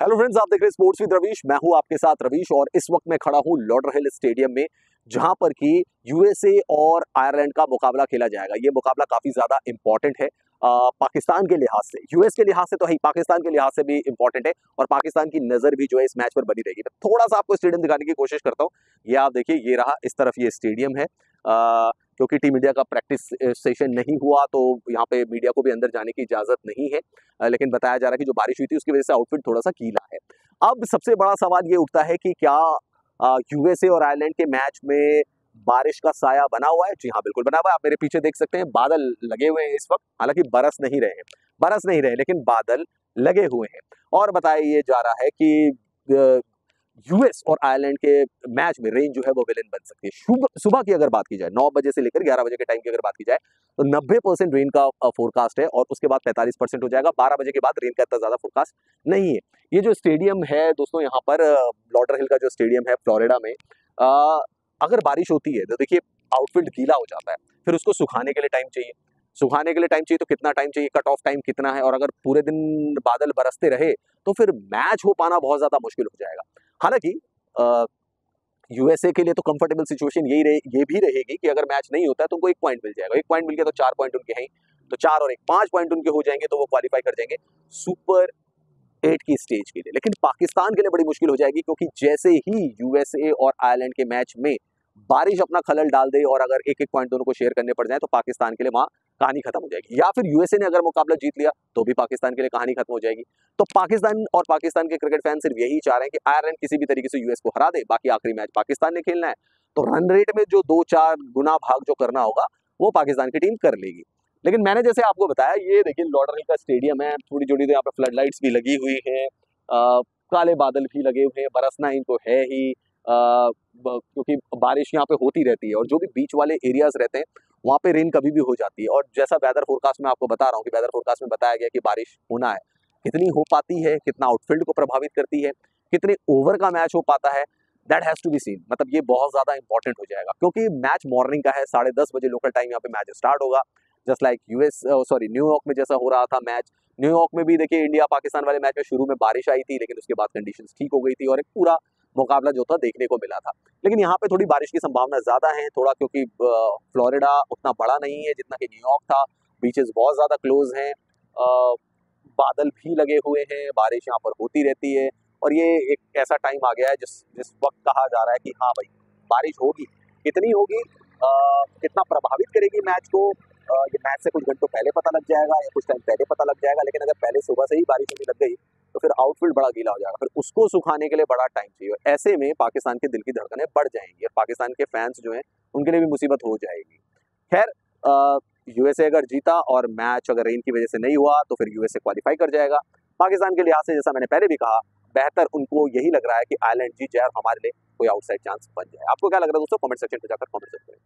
Hello friends आप देख रहे हैं स्पोर्ट्स विद रवीश मैं हूँ आपके साथ रवीश और इस वक्त मैं खड़ा हूँ लॉडर हिल स्टेडियम में जहाँ पर कि यूएसए और आयरलैंड का मुकाबला खेला जाएगा। ये मुकाबला काफ़ी ज़्यादा इंपॉर्टेंट है आ, पाकिस्तान के लिहाज से। यूएस के लिहाज से तो है पाकिस्तान के लिहाज से भी इंपॉर्टेंट है और पाकिस्तान की नज़र भी जो है इस मैच पर बनी रहेगी। मैं थोड़ा सा आपको स्टेडियम दिखाने की कोशिश करता हूँ। ये आप देखिए ये रहा इस तरफ़ ये स्टेडियम है। आ, क्योंकि टीम इंडिया का प्रैक्टिस सेशन नहीं हुआ तो यहाँ पे मीडिया को भी अंदर जाने की इजाज़त नहीं है। लेकिन बताया जा रहा है कि जो बारिश हुई थी, उसकी वजह से आउटफिट थोड़ा सा गीला है। अब सबसे बड़ा सवाल ये उठता है कि क्या यूएसए और आयरलैंड के मैच में बारिश का साया बना हुआ है? जी हाँ बिल्कुल बना हुआ है। आप मेरे पीछे देख सकते हैं, बादल लगे हुए हैं इस वक्त। हालाँकि बरस नहीं रहे हैं, बरस नहीं रहे, लेकिन बादल लगे हुए हैं। और बताया ये जा रहा है कि यूएस और आयरलैंड के मैच में रेंज जो है वो विलेन बन सकती है। सुबह की अगर बात की जाए नौ बजे से लेकर ग्यारह बजे के टाइम की अगर बात की जाए तो नब्बे परसेंट रेन का फोरकास्ट है और उसके बाद पैंतालीस परसेंट हो जाएगा। बारह बजे के बाद रेन का इतना ज़्यादा फोरकास्ट नहीं है। ये जो स्टेडियम है दोस्तों यहाँ पर लॉडर हिल का जो स्टेडियम है फ्लोरिडा में आ, अगर बारिश होती है तो देखिए आउटफिल्ड गीला हो जाता है। फिर उसको सुखाने के लिए टाइम चाहिए। सुखाने के लिए टाइम चाहिए तो कितना टाइम चाहिए कट ऑफ़ टाइम कितना है? और अगर पूरे दिन बादल बरसते रहे तो फिर मैच हो पाना बहुत ज़्यादा मुश्किल हो जाएगा। हालाँकि यूएसए के लिए तो कंफर्टेबल सिचुएशन यही रहे, ये भी रहेगी कि अगर मैच नहीं होता है तो उनको एक पॉइंट मिल जाएगा। एक पॉइंट मिल गया तो चार पॉइंट उनके हैं। तो चार और एक पाँच पॉइंट उनके हो जाएँगे तो वो क्वालिफाई कर जाएँगे सुपर एट की स्टेज के लिए। लेकिन पाकिस्तान के लिए बड़ी मुश्किल हो जाएगी, क्योंकि जैसे ही यूएसए और आयरलैंड के मैच में बारिश अपना खलल डाल दे और अगर एक एक पॉइंट दोनों को शेयर करने पड़ जाए तो पाकिस्तान के लिए वहाँ कहानी खत्म हो जाएगी। या फिर यूएसए ने अगर मुकाबला जीत लिया तो भी पाकिस्तान के लिए कहानी खत्म हो जाएगी। तो पाकिस्तान और पाकिस्तान के क्रिकेट फ़ैन सिर्फ़ यही चाह रहे हैं कि आयरलैंड किसी भी तरीके से यूएस को हरा दे, बाकी आखिरी मैच पाकिस्तान ने खेलना है। तो रन रेट में जो दो चार गुना भाग जो करना होगा, वो पाकिस्तान की टीम कर लेगी। लेकिन मैंने जैसे आपको बताया, ये देखिए लॉडर का स्टेडियम है, थोड़ी जोड़ी तो यहाँ पे फ्लड लाइट्स भी लगी हुई है काले बादल भी लगे हुए हैं, बरसना इनको है ही। क्योंकि बारिश यहाँ पे होती रहती है और जो भी बीच वाले एरियाज़ रहते हैं, वहाँ पे रेन कभी भी हो जाती है। और जैसा वेदर फोरकास्ट में आपको बता रहा हूँ कि वेदर फोरकास्ट में बताया गया कि बारिश होना है, कितनी हो पाती है, कितना आउटफील्ड को प्रभावित करती है, कितने ओवर का मैच हो पाता है that has to be seen मतलब ये बहुत ज़्यादा इंपॉर्टेंट हो जाएगा, क्योंकि मैच मॉर्निंग का है, साढ़े दस बजे लोकल टाइम यहाँ पे मैच स्टार्ट होगा। Just like US sorry New York में जैसा हो रहा था मैच न्यूयॉर्क में भी देखिए इंडिया पाकिस्तान वाले मैच में शुरू में बारिश आई थी, लेकिन उसके बाद कंडीशंस ठीक हो गई थी और एक पूरा मुकाबला जो था देखने को मिला था। लेकिन यहाँ पे थोड़ी बारिश की संभावना ज़्यादा है थोड़ा क्योंकि फ्लोरिडा उतना बड़ा नहीं है जितना कि न्यूयॉर्क था। बीचेस बहुत ज़्यादा क्लोज हैं बादल भी लगे हुए हैं बारिश यहाँ पर होती रहती है। और ये एक ऐसा टाइम आ गया है जिस जिस वक्त कहा जा रहा है कि हाँ भाई बारिश होगी। कितनी होगी? कितना प्रभावित करेगी मैच को? आ, ये मैच से कुछ घंटों पहले पता लग जाएगा या कुछ टाइम पहले पता लग जाएगा लेकिन अगर पहले सुबह से ही बारिश होने लग गई तो फिर आउटफील्ड बड़ा गीला हो जाएगा। फिर उसको सुखाने के लिए बड़ा टाइम चाहिए। ऐसे में पाकिस्तान के दिल की धड़कनें बढ़ जाएँगी और पाकिस्तान के फैंस जो हैं, उनके लिए भी मुसीबत हो जाएगी। खैर यूएसए अगर जीता और मैच अगर रेन की वजह से नहीं हुआ तो फिर यूएसए क्वालिफाई कर जाएगा। पाकिस्तान के लिहाज से, जैसा मैंने पहले भी कहा, बेहतर उनको यही लग रहा है कि आयरलैंड जीत जाए और हमारे लिए कोई आउटसाइड चांस बन जाए। आपको क्या लग रहा है दोस्तों? कमेंट सेक्शन पर जाकर कमेंट करें।